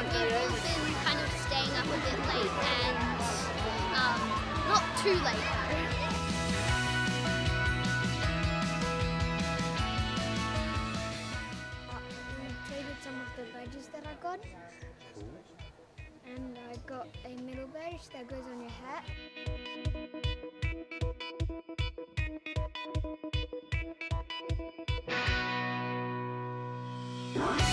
We've all been kind of staying up a bit late and um, not too late uh, though. Traded some of the badges that I got. And I got a middle badge that goes on your hat. Thank